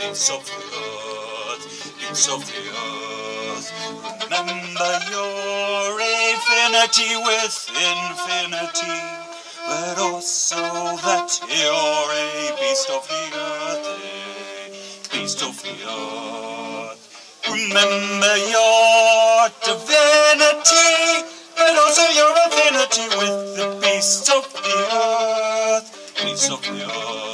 Beasts of the earth. Remember your affinity with infinity, but also that you're a beast of the earth, beast of the earth. Remember your divinity, but also your affinity with the beasts of the earth, beasts of the earth,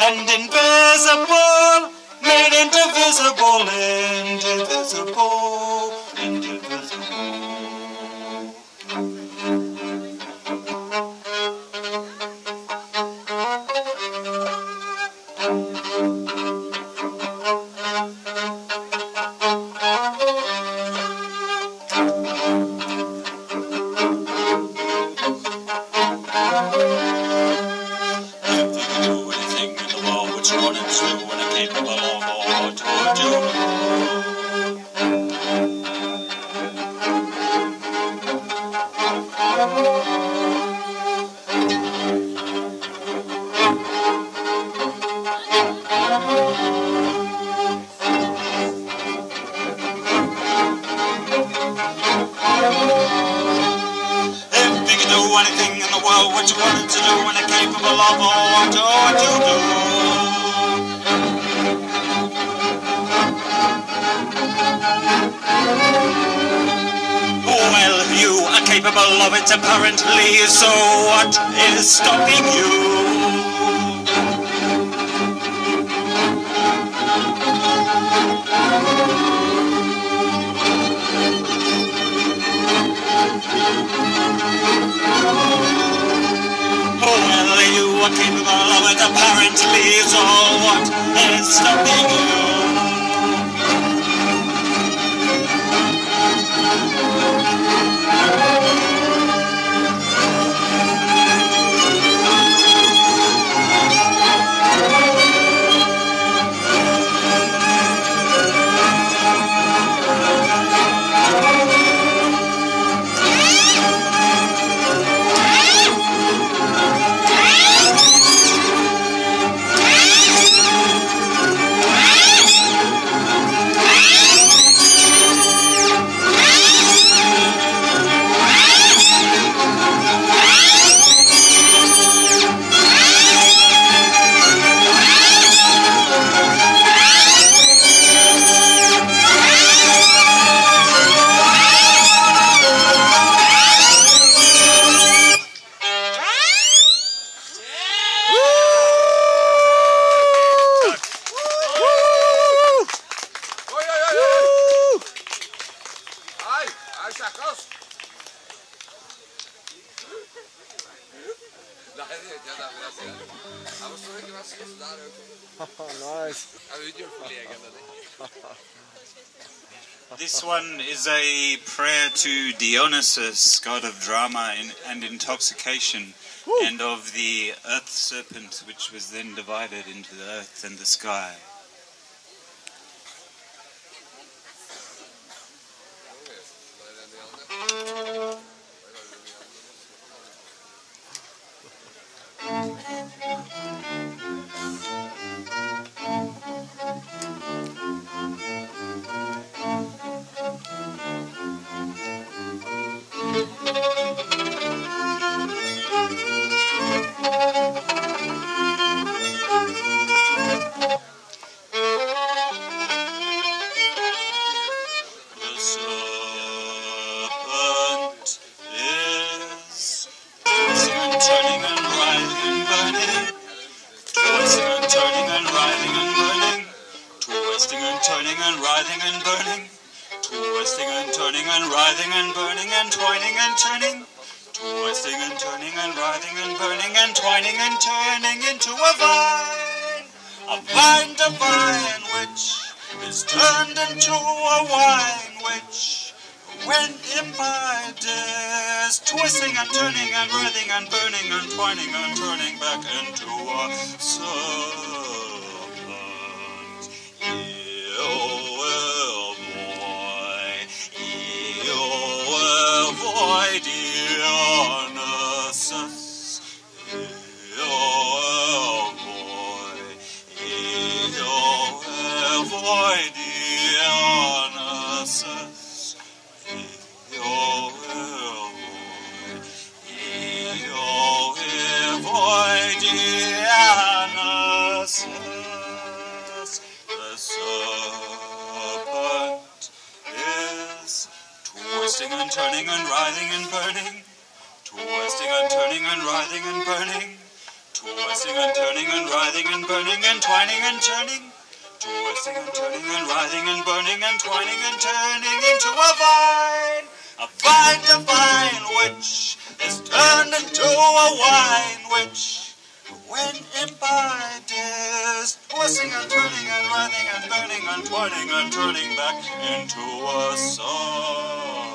and invisible, made indivisible, indivisible, indivisible. Do do? If you could do anything in the world what you wanted to do and are capable of, or what would you do? Capable of it apparently, so what is stopping you? Well, you are capable of it apparently, so what is stopping you? This one is a prayer to Dionysus, god of drama and, and intoxication, and of the earth serpent, which was then divided into the earth and the sky. Into a vine divine which is turned into a wine which, when imbibed, is twisting and turning and writhing and burning and twining and turning back into a serpent. Burning and twining and turning. Twisting and turning and writhing and burning and twining and turning into a vine. A vine divine which is turned into a wine which, when imbibed, is twisting and turning and writhing and burning and twining and turning back into a serpent.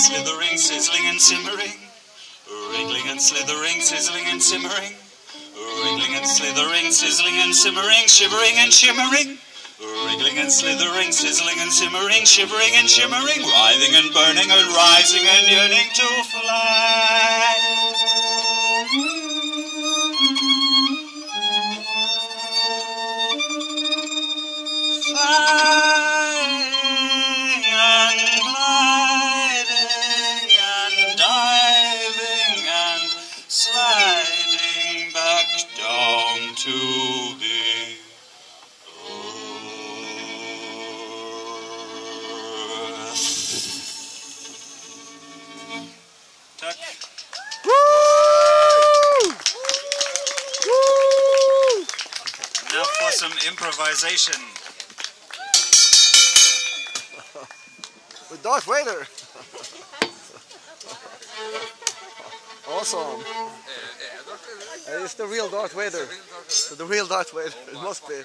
slithering, sizzling and simmering, wriggling and slithering, sizzling and simmering, wriggling and slithering, sizzling and simmering, shivering and shimmering. Wriggling and slithering, sizzling and simmering, shivering and shimmering, writhing and burning and rising and yearning to fly. Improvisation. With Darth Vader. awesome. Uh, It's the real Darth Vader. The real Darth Vader. It must be.